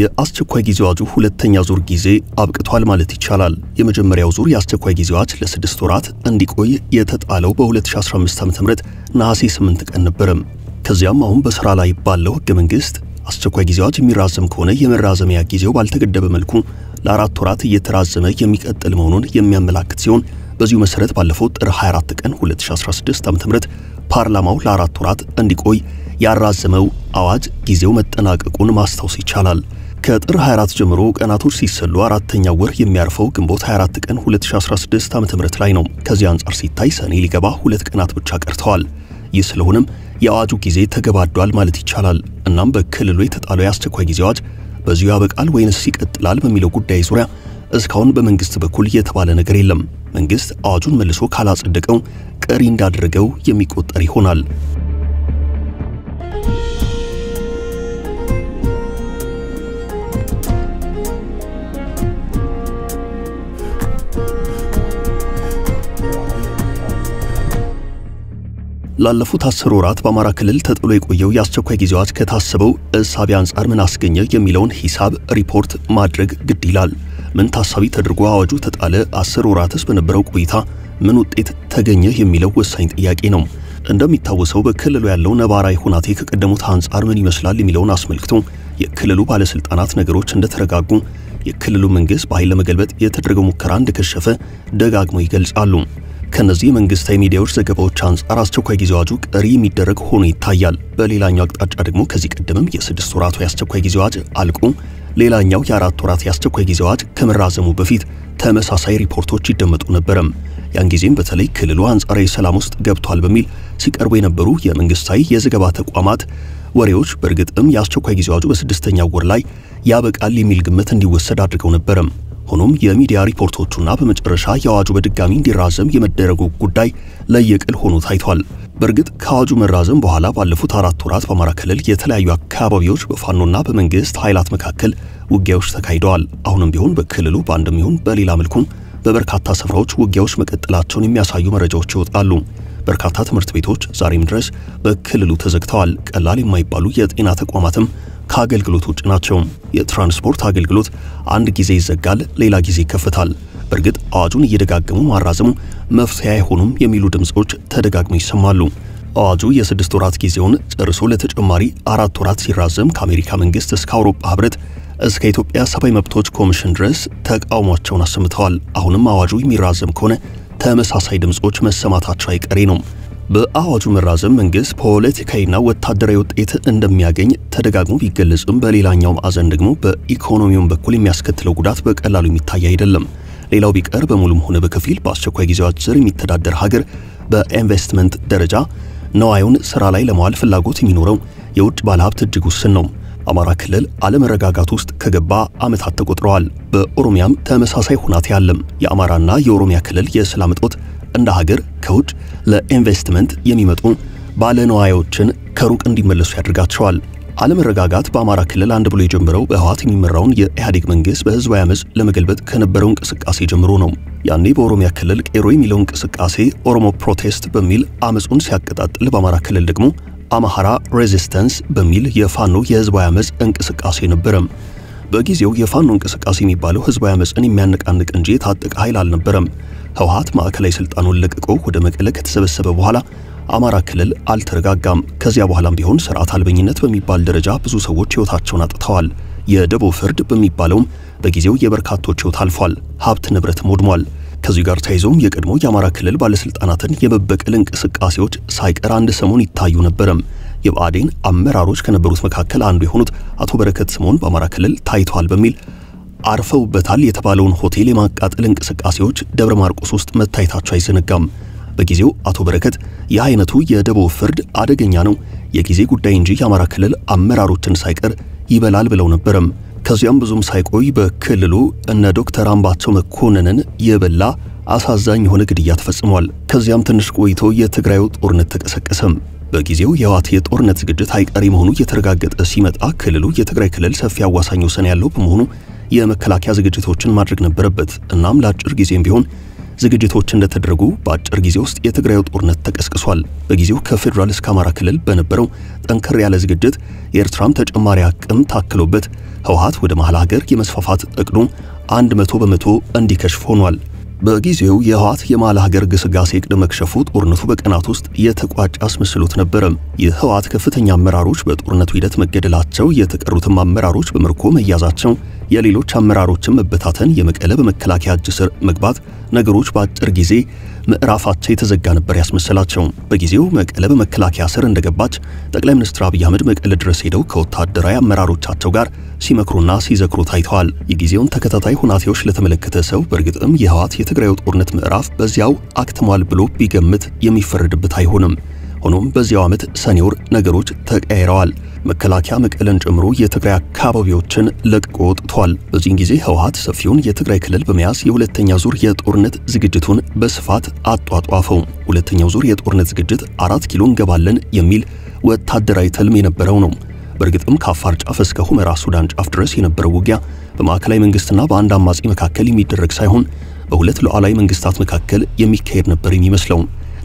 የአስቸኳይ ጊዜ አዋጁ ሁለተኛ ዙር ጊዜ አብቅቷል ማለት ይቻላል። የመጀመሪያው ዙር የአስቸኳይ ጊዜ አዋጅ ለስድስት ወራት እንዲቆይ የተጣለው በ2015 ዓ.ም ነሐሴ 8 ቀን ነበረም። ከዚያም አሁን በሥራ ላይ ባለው ሕገ መንግሥት አስቸኳይ ጊዜ አዋጅ የሚራዘም ከሆነ የመራዘሚያ ጊዜው ባልተገደበ መልኩ ለአራት ወራት እየተራዘመ የሚቀጥል መሆኑን የሚያመላክት ሲሆን በዚሁ መሠረት ባለፈው ጥር 24 ቀን 2016 ዓ.ም ፓርላማው ለአራት ወራት እንዲቆይ ያራዘመው አዋጅ ጊዜው መጠናቀቁን ማስታወስ ይቻላል። ከጥር 24 ጀምሮ ቀናቶች ሲሰሉ አራተኛው ወር የሚያርፈው ግንቦት 24 ቀን 2016 ዓ.ም ላይ ነው። ከዚህ አንጻር ሲታይ ሰኔ ሊገባ ሁለት ቀናት ብቻ ቀርተዋል። ይህ ስለሆነም የአዋጁ ጊዜ ተገባዷል ማለት ይቻላል። እናም በክልሉ የተጣለው የአስቸኳይ ጊዜ አዋጅ በዚሁ ያበቃል ወይንስ ይቀጥላል በሚለው ጉዳይ ዙሪያ እስካሁን በመንግስት በኩል የተባለ ነገር የለም። መንግስት አዋጁን መልሶ ካላጸደቀው ቀሪ እንዳደረገው የሚቆጠር ይሆናል። ላለፉት አስር ወራት በአማራ ክልል ተጥሎ የቆየው የአስቸኳይ ጊዜ አዋጅ ከታሰበው እሳቤ አንጻር ምን አስገኘ የሚለውን ሂሳብ ሪፖርት ማድረግ ግድ ይላል። ምን ታሳቢ ተደርጎ አዋጁ ተጣለ? አስር ወራትስ በነበረው ቆይታ ምን ውጤት ተገኘ የሚለው ወሳኝ ጥያቄ ነው። እንደሚታወሰው በክልሉ ያለው ነባራዊ ሁናቴ ከቀደሙት አንጻር ምን ይመስላል የሚለውን አስመልክቶ የክልሉ ባለስልጣናት ነገሮች እንደተረጋጉ የክልሉ መንግስት በኃይል ለመገልበጥ የተደረገው ሙከራ እንደከሸፈ ደጋግመው ይገልጻሉ። ከነዚህ የመንግስታዊ ሚዲያዎች ዘገባዎች አንጻር አስቸኳይ ጊዜ አዋጁ ቀሪ የሚደረግ ሆኖ ይታያል። በሌላኛው አቅጣጫ ደግሞ ከዚህ ቀደምም የስድስት ወራቱ የአስቸኳይ ጊዜ አዋጅ አልቆ ሌላኛው የአራት ወራት የአስቸኳይ ጊዜ አዋጅ ከመራዘሙ በፊት ተመሳሳይ ሪፖርቶች ይደመጡ ነበረም። ያን ጊዜም በተለይ ክልሉ አንጻራዊ ሰላም ውስጥ ገብቷል በሚል ሲቀርቡ የነበሩ የመንግስታዊ የዘገባ ተቋማት ወሬዎች በእርግጥም የአስቸኳይ ጊዜ አዋጁ በስድስተኛው ወር ላይ ያበቃል የሚል ግምት እንዲወሰድ አድርገው ነበረም። ሆኖም የሚዲያ ሪፖርቶቹና በመጨረሻ የአዋጁ በድጋሚ እንዲራዘም የመደረጉ ጉዳይ ለየቅል ሆኖ ታይቷል። በእርግጥ ከአዋጁ መራዘም በኋላ ባለፉት አራት ወራት በአማራ ክልል የተለያዩ አካባቢዎች በፋኖና በመንግስት ኃይላት መካከል ውጊያዎች ተካሂደዋል። አሁንም ቢሆን በክልሉ በአንድም ይሁን በሌላ መልኩ በበርካታ ስፍራዎች ውጊያዎች መቀጠላቸውን የሚያሳዩ መረጃዎች ይወጣሉ። በርካታ ትምህርት ቤቶች ዛሬም ድረስ በክልሉ ተዘግተዋል። ቀላል የማይባሉ የጤና ተቋማትም ከአገልግሎት ውጭ ናቸው። የትራንስፖርት አገልግሎት አንድ ጊዜ ይዘጋል፣ ሌላ ጊዜ ይከፈታል። በእርግጥ አዋጁን እየደጋገሙ ማራዘሙ መፍትሄ አይሆኑም የሚሉ ድምፆች ተደጋግመው ይሰማሉ። አዋጁ የስድስት ወራት ጊዜውን ጨርሶ ለተጨማሪ አራት ወራት ሲራዘም ከአሜሪካ መንግስት እስከ አውሮፓ ህብረት እስከ ኢትዮጵያ ሰብአዊ መብቶች ኮሚሽን ድረስ ተቃውሟቸውን አሰምተዋል። አሁንም አዋጁ የሚራዘም ከሆነ ተመሳሳይ ድምፆች መሰማታቸው አይቀሬ ነው። በአዋጁ መራዘም መንግስት ፖለቲካዊና ወታደራዊ ውጤት እንደሚያገኝ ተደጋግሞ ቢገለጽም በሌላኛው ማዕዘን ደግሞ በኢኮኖሚውም በኩል የሚያስከትለው ጉዳት በቀላሉ የሚታይ አይደለም። ሌላው ቢቀር በሙሉም ሆነ በከፊል በአስቸኳይ ጊዜ ስር የሚተዳደር ሀገር በኢንቨስትመንት ደረጃ ነዋዩን ስራ ላይ ለማዋል ፍላጎት የሚኖረው የውጭ ባለሀብት እጅግ ውስን ነው። አማራ ክልል አለመረጋጋት ውስጥ ከገባ ዓመታት ተቆጥረዋል። በኦሮሚያም ተመሳሳይ ሁናቴ አለም። የአማራና የኦሮሚያ ክልል የሰላም እጦት እንደ ሀገር ከውጭ ለኢንቨስትመንት የሚመጡ ባለነዋዮችን ከሩቅ እንዲመለሱ ያደርጋቸዋል። አለመረጋጋት በአማራ ክልል አንድ ብሎ የጀመረው በህወሓት የሚመራውን የኢህአዴግ መንግስት በህዝባዊ አመፅ ለመገልበጥ ከነበረው እንቅስቃሴ ጀምሮ ነው። ያኔ በኦሮሚያ ክልል ቄሮ የሚለው እንቅስቃሴ Oromo protest በሚል አመፁን ሲያቀጣጥል፣ በአማራ ክልል ደግሞ Amhara resistance በሚል የፋኖ የህዝባዊ አመፅ እንቅስቃሴ ነበረም። በጊዜው የፋኖ እንቅስቃሴ የሚባለው ህዝባዊ አመፅን የሚያነቃንቅ እንጂ የታጠቀ ኃይል አልነበረም። ህወሓት ማዕከላዊ ስልጣኑን ለቅቆ ወደ መቀለ ከተሰበሰበ በኋላ አማራ ክልል አልተረጋጋም። ከዚያ በኋላም ቢሆን ስርዓት አልበኝነት በሚባል ደረጃ ብዙ ሰዎች ህይወታቸውን አጥተዋል። የደቦ ፍርድ በሚባለውም በጊዜው የበርካቶች ህይወት አልፏል፣ ሀብት ንብረትም ወድሟል። ከዚህ ጋር ተያይዘውም የቀድሞ የአማራ ክልል ባለስልጣናትን የመበቀል እንቅስቃሴዎች ሳይቀር አንድ ሰሞን ይታዩ ነበረም። የብአዴን አመራሮች ከነበሩት መካከል አንዱ የሆኑት አቶ በረከት ስምዖን በአማራ ክልል ታይተዋል በሚል አርፈውበታል የተባለውን ሆቴል የማቃጠል እንቅስቃሴዎች ደብረ ማርቆስ ውስጥ መታየታቸው አይዘነጋም። በጊዜው አቶ በረከት ይህ አይነቱ የደቦ ፍርድ አደገኛ ነው፣ የጊዜ ጉዳይ እንጂ የአማራ ክልል አመራሮችን ሳይቀር ይበላል ብለው ነበረም። ከዚያም ብዙም ሳይቆይ በክልሉ እነ ዶክተር አምባቸው መኮንንን የበላ አሳዛኝ የሆነ ግድያ ተፈጽሟል። ከዚያም ትንሽ ቆይቶ የትግራዩ ጦርነት ተቀሰቀሰም። በጊዜው የህወሓት የጦርነት ዝግጅት አይቀሬ መሆኑ እየተረጋገጠ ሲመጣ ክልሉ የትግራይ ክልል ሰፊ አዋሳኝ ወሰን ያለው በመሆኑ የመከላከያ ዝግጅቶችን ማድረግ ነበረበት። እናም ለአጭር ጊዜም ቢሆን ዝግጅቶች እንደተደረጉ በአጭር ጊዜ ውስጥ የትግራዩ ጦርነት ተቀስቅሷል። በጊዜው ከፌዴራል እስከ አማራ ክልል በነበረው ጠንከር ያለ ዝግጅት የኤርትራም ተጨማሪ አቅም ታክሎበት ህወሓት ወደ መሃል ሀገር የመስፋፋት እቅዱ 100 በመቶ እንዲከሽፍ ሆኗል። በጊዜው የህወሓት የመሃል ሀገር ግስጋሴ እቅድ መክሸፉ ጦርነቱ በቀናት ውስጥ የተቋጨ አስመስሎት ነበረ። የህወሓት ከፍተኛ አመራሮች በጦርነቱ ሂደት መገደላቸው፣ የተቀሩትም አመራሮች በምርኮ መያዛቸው፣ የሌሎች አመራሮችን መበታተን፣ የመቀለ በመከላከያ እጅ ስር መግባት ነገሮች በአጭር ጊዜ ምዕራፋቸው የተዘጋ ነበር ያስመሰላቸው። በጊዜው መቀለ በመከላከያ ስር እንደገባች ጠቅላይ ሚኒስትር አብይ አህመድ መቀለ ድረስ ሄደው ከወታደራዊ አመራሮቻቸው ጋር ሲመክሩና ሲዘክሩ ታይተዋል። የጊዜውን ተከታታይ ሁናቴዎች ለተመለከተ ሰው በእርግጥም የህወሓት የትግራዩ ጦርነት ምዕራፍ በዚያው አክትሟል ብሎ ቢገምት የሚፈረድበት አይሆንም። ሆኖም በዚያው ዓመት ሰኔ ወር ነገሮች ተቀያይረዋል። መከላከያ መቀለን ጨምሮ የትግራይ አካባቢዎችን ለቅቆ ወጥቷል። በዚህን ጊዜ ህወሓት ሰፊውን የትግራይ ክልል በመያዝ የሁለተኛ ዙር የጦርነት ዝግጅቱን በስፋት አጧጧፈው። ሁለተኛው ዙር የጦርነት ዝግጅት አራት ኪሎ እንገባለን የሚል ወታደራዊ ትልም የነበረው ነው። በእርግጥም ከአፋር ጫፍ እስከ ሁመራ ሱዳን ጫፍ ድረስ የነበረው ውጊያ በማዕከላዊ መንግስትና በአንድ አማጺ መካከል የሚደረግ ሳይሆን በሁለት ሉዓላዊ መንግስታት መካከል የሚካሄድ ነበር የሚመስለው።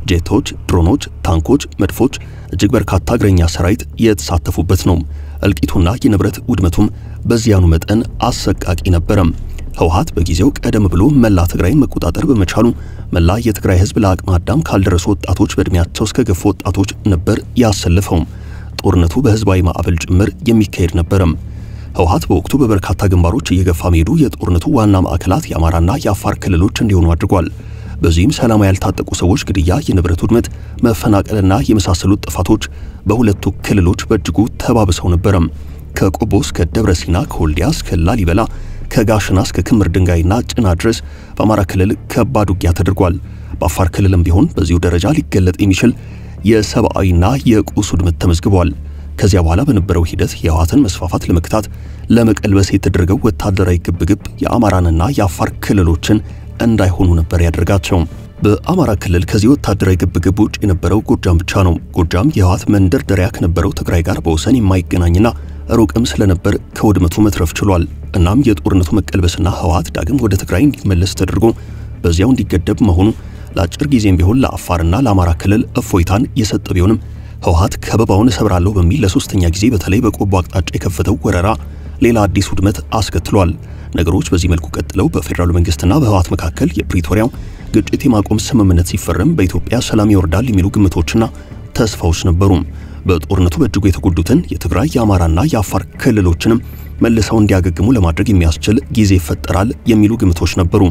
ጄቶች፣ ድሮኖች፣ ታንኮች፣ መድፎች፣ እጅግ በርካታ እግረኛ ሰራዊት የተሳተፉበት ነው። እልቂቱና የንብረት ውድመቱም በዚያኑ መጠን አሰቃቂ ነበረም። ህወሓት በጊዜው ቀደም ብሎ መላ ትግራይን መቆጣጠር በመቻሉ መላ የትግራይ ህዝብ ለአቅመ አዳም ካልደረሱ ወጣቶች በዕድሜያቸው እስከ ገፉ ወጣቶች ነበር ያሰልፈው። ጦርነቱ በህዝባዊ ማዕበል ጭምር የሚካሄድ ነበረም። ህወሓት በወቅቱ በበርካታ ግንባሮች እየገፋ መሄዱ የጦርነቱ ዋና ማዕከላት የአማራና የአፋር ክልሎች እንዲሆኑ አድርጓል። በዚህም ሰላማዊ ያልታጠቁ ሰዎች ግድያ፣ የንብረት ውድመት፣ መፈናቀልና የመሳሰሉት ጥፋቶች በሁለቱ ክልሎች በእጅጉ ተባብሰው ነበረም። ከቆቦ እስከ ደብረ ሲና፣ ከወልዲያ እስከ ላሊበላ፣ ከጋሽና እስከ ክምር ድንጋይና ጭና ድረስ በአማራ ክልል ከባድ ውጊያ ተደርጓል። በአፋር ክልልም ቢሆን በዚሁ ደረጃ ሊገለጥ የሚችል የሰብአዊና የቁስ ውድመት ተመዝግቧል። ከዚያ በኋላ በነበረው ሂደት የህወሓትን መስፋፋት ለመክታት ለመቀልበስ የተደረገው ወታደራዊ ግብግብ የአማራንና የአፋር ክልሎችን እንዳይሆኑ ነበር ያደርጋቸው። በአማራ ክልል ከዚህ ወታደራዊ ግብግብ ውጭ የነበረው ጎጃም ብቻ ነው። ጎጃም የህወሓት መንደርደሪያ ከነበረው ትግራይ ጋር በወሰን የማይገናኝና ሩቅም ስለነበር ከውድመቱ መትረፍ ችሏል። እናም የጦርነቱ መቀልበስና ህወሓት ዳግም ወደ ትግራይ እንዲመለስ ተደርጎ በዚያው እንዲገደብ መሆኑ ለአጭር ጊዜም ቢሆን ለአፋርና ለአማራ ክልል እፎይታን የሰጠ ቢሆንም ህወሓት ከበባውን እሰብራለሁ በሚል ለሶስተኛ ጊዜ በተለይ በቆቦ አቅጣጫ የከፈተው ወረራ ሌላ አዲስ ውድመት አስከትሏል። ነገሮች በዚህ መልኩ ቀጥለው በፌዴራሉ መንግስትና በህወሓት መካከል የፕሪቶሪያው ግጭት የማቆም ስምምነት ሲፈረም በኢትዮጵያ ሰላም ይወርዳል የሚሉ ግምቶችና ተስፋዎች ነበሩ። በጦርነቱ በእጅጉ የተጎዱትን የትግራይ የአማራና የአፋር ክልሎችንም መልሰው እንዲያገግሙ ለማድረግ የሚያስችል ጊዜ ይፈጠራል የሚሉ ግምቶች ነበሩ።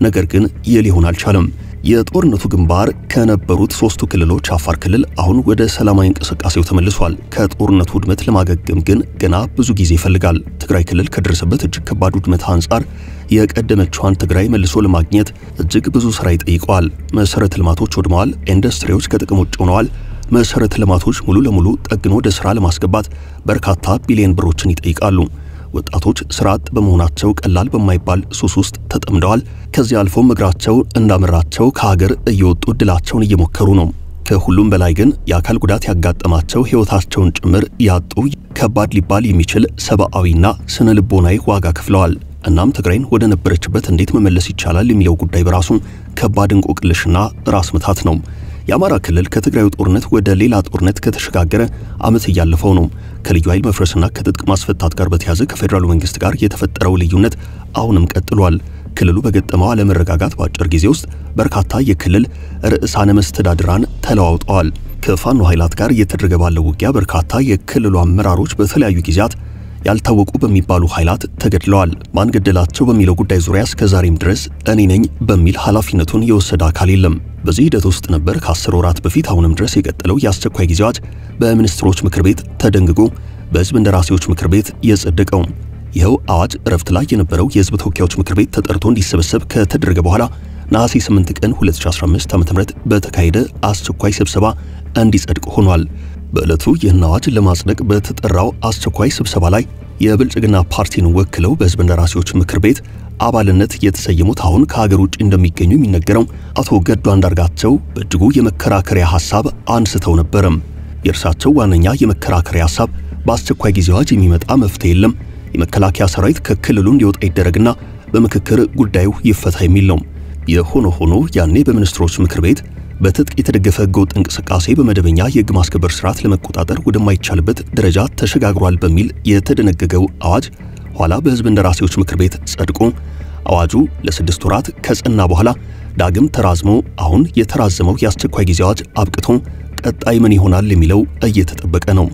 ነገር ግን ይህ ሊሆን አልቻለም። የጦርነቱ ግንባር ከነበሩት ሶስቱ ክልሎች አፋር ክልል አሁን ወደ ሰላማዊ እንቅስቃሴው ተመልሷል። ከጦርነቱ ውድመት ለማገገም ግን ገና ብዙ ጊዜ ይፈልጋል። ትግራይ ክልል ከደረሰበት እጅግ ከባድ ውድመት አንጻር የቀደመችዋን ትግራይ መልሶ ለማግኘት እጅግ ብዙ ስራ ይጠይቀዋል። መሰረተ ልማቶች ወድመዋል። ኢንዱስትሪዎች ከጥቅም ውጭ ሆነዋል። መሰረተ ልማቶች ሙሉ ለሙሉ ጠግኖ ወደ ስራ ለማስገባት በርካታ ቢሊዮን ብሮችን ይጠይቃሉ። ወጣቶች ስራ አጥ በመሆናቸው ቀላል በማይባል ሱስ ውስጥ ተጠምደዋል። ከዚህ አልፎም እግራቸው እንዳመራቸው ከሀገር እየወጡ እድላቸውን እየሞከሩ ነው። ከሁሉም በላይ ግን የአካል ጉዳት ያጋጠማቸው ሕይወታቸውን ጭምር ያጡ ከባድ ሊባል የሚችል ሰብአዊና ስነ ልቦናዊ ዋጋ ከፍለዋል። እናም ትግራይን ወደ ነበረችበት እንዴት መመለስ ይቻላል የሚለው ጉዳይ በራሱ ከባድ እንቆቅልሽና ራስ ምታት ነው። የአማራ ክልል ከትግራዩ ጦርነት ወደ ሌላ ጦርነት ከተሸጋገረ ዓመት እያለፈው ነው። ከልዩ ኃይል መፍረስና ከትጥቅ ማስፈታት ጋር በተያዘ ከፌዴራሉ መንግስት ጋር የተፈጠረው ልዩነት አሁንም ቀጥሏል። ክልሉ በገጠመው አለመረጋጋት በአጭር ጊዜ ውስጥ በርካታ የክልል ርዕሳነ መስተዳድራን ተለዋውጠዋል። ከፋኖ ኃይላት ጋር እየተደረገ ባለው ውጊያ በርካታ የክልሉ አመራሮች በተለያዩ ጊዜያት ያልታወቁ በሚባሉ ኃይላት ተገድለዋል። ማን ገደላቸው በሚለው ጉዳይ ዙሪያ እስከ ዛሬም ድረስ እኔ ነኝ በሚል ኃላፊነቱን የወሰደ አካል የለም። በዚህ ሂደት ውስጥ ነበር ከአስር ወራት በፊት አሁንም ድረስ የቀጠለው የአስቸኳይ ጊዜ አዋጅ በሚኒስትሮች ምክር ቤት ተደንግጎ በሕዝብ እንደራሴዎች ምክር ቤት የጸደቀው። ይኸው አዋጅ እረፍት ላይ የነበረው የሕዝብ ተወካዮች ምክር ቤት ተጠርቶ እንዲሰበሰብ ከተደረገ በኋላ ነሐሴ 8 ቀን 2015 ዓ.ም በተካሄደ አስቸኳይ ስብሰባ እንዲጸድቅ ሆኗል። በዕለቱ ይህን አዋጅ ለማጽደቅ በተጠራው አስቸኳይ ስብሰባ ላይ የብልጽግና ፓርቲን ወክለው በሕዝብ እንደራሴዎች ምክር ቤት አባልነት የተሰየሙት አሁን ከሀገር ውጭ እንደሚገኙ የሚነገረው አቶ ገዱ አንዳርጋቸው በእጅጉ የመከራከሪያ ሐሳብ አንስተው ነበረም። የእርሳቸው ዋነኛ የመከራከሪያ ሐሳብ በአስቸኳይ ጊዜ አዋጅ የሚመጣ መፍትሄ የለም፣ የመከላከያ ሰራዊት ከክልሉ እንዲወጣ ይደረግና በምክክር ጉዳዩ ይፈታ የሚል ነው። የሆነ ሆኖ ያኔ በሚኒስትሮች ምክር ቤት በትጥቅ የተደገፈ ህገወጥ እንቅስቃሴ በመደበኛ የህግ ማስከበር ስርዓት ለመቆጣጠር ወደማይቻልበት ደረጃ ተሸጋግሯል በሚል የተደነገገው አዋጅ ኋላ በሕዝብ እንደራሴዎች ምክር ቤት ጸድቆ አዋጁ ለስድስት ወራት ከጸና በኋላ ዳግም ተራዝሞ አሁን የተራዘመው የአስቸኳይ ጊዜ አዋጅ አብቅቶ ቀጣይ ምን ይሆናል የሚለው እየተጠበቀ ነው።